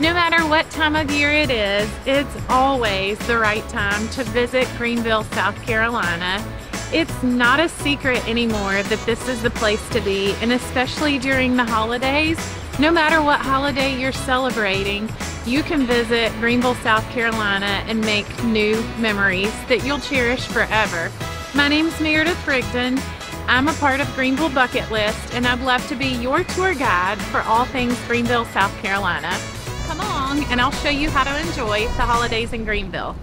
No matter what time of year it is, it's always the right time to visit Greenville, South Carolina. It's not a secret anymore that this is the place to be, and especially during the holidays, no matter what holiday you're celebrating, you can visit Greenville, South Carolina and make new memories that you'll cherish forever. My name's Meredith Rigdon. I'm a part of Greenville Bucket List, and I'd love to be your tour guide for all things Greenville, South Carolina. And I'll show you how to enjoy the holidays in Greenville.